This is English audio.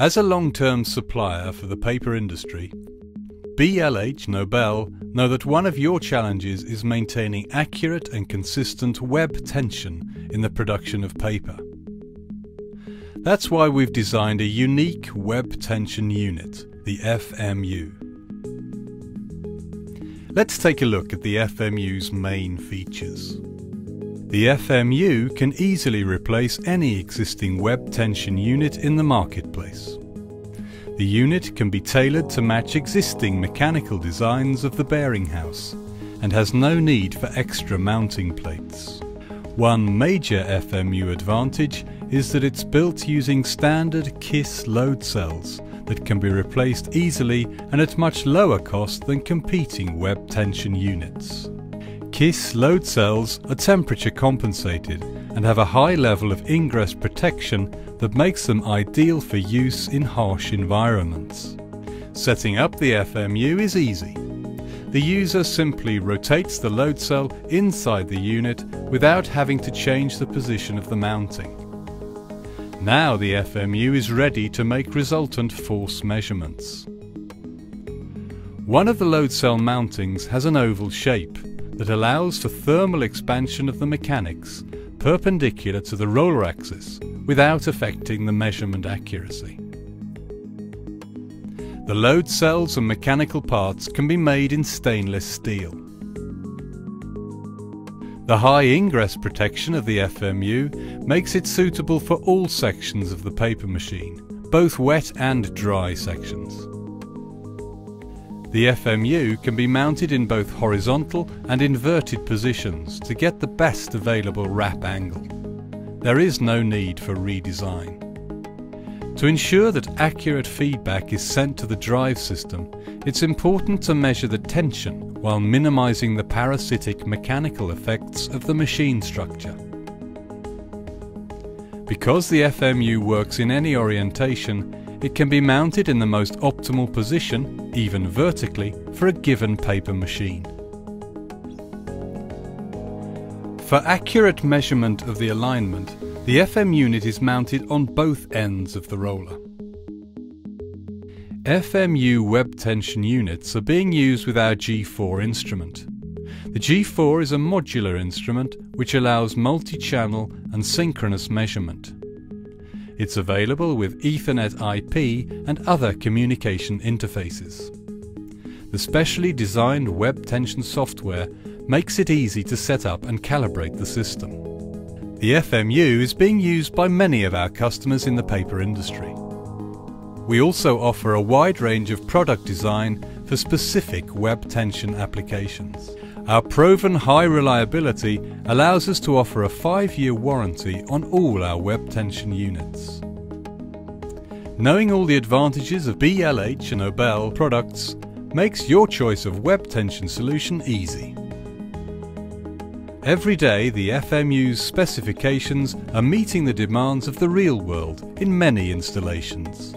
As a long-term supplier for the paper industry, BLH Nobel know that one of your challenges is maintaining accurate and consistent web tension in the production of paper. That's why we've designed a unique web tension unit, the FMU. Let's take a look at the FMU's main features. The FMU can easily replace any existing web tension unit in the marketplace. The unit can be tailored to match existing mechanical designs of the bearing house and has no need for extra mounting plates. One major FMU advantage is that it's built using standard KIS load cells that can be replaced easily and at much lower cost than competing web tension units. KIS load cells are temperature compensated and have a high level of ingress protection that makes them ideal for use in harsh environments. Setting up the FMU is easy. The user simply rotates the load cell inside the unit without having to change the position of the mounting. Now the FMU is ready to make resultant force measurements. One of the load cell mountings has an oval shape that allows for thermal expansion of the mechanics perpendicular to the roller axis without affecting the measurement accuracy. The load cells and mechanical parts can be made in stainless steel. The high ingress protection of the FMU makes it suitable for all sections of the paper machine, both wet and dry sections. The FMU can be mounted in both horizontal and inverted positions to get the best available wrap angle. There is no need for redesign. To ensure that accurate feedback is sent to the drive system, it's important to measure the tension while minimizing the parasitic mechanical effects of the machine structure. Because the FMU works in any orientation, it can be mounted in the most optimal position, even vertically, for a given paper machine. For accurate measurement of the alignment, the FM unit is mounted on both ends of the roller. FMU web tension units are being used with our G4 instrument. The G4 is a modular instrument which allows multi-channel and synchronous measurement. It's available with Ethernet IP and other communication interfaces. The specially designed web tension software makes it easy to set up and calibrate the system. The FMU is being used by many of our customers in the paper industry. We also offer a wide range of product design for specific web tension applications. Our proven high reliability allows us to offer a 5-year warranty on all our web tension units. Knowing all the advantages of BLH Nobel products makes your choice of web tension solution easy. Every day the FMU's specifications are meeting the demands of the real world in many installations.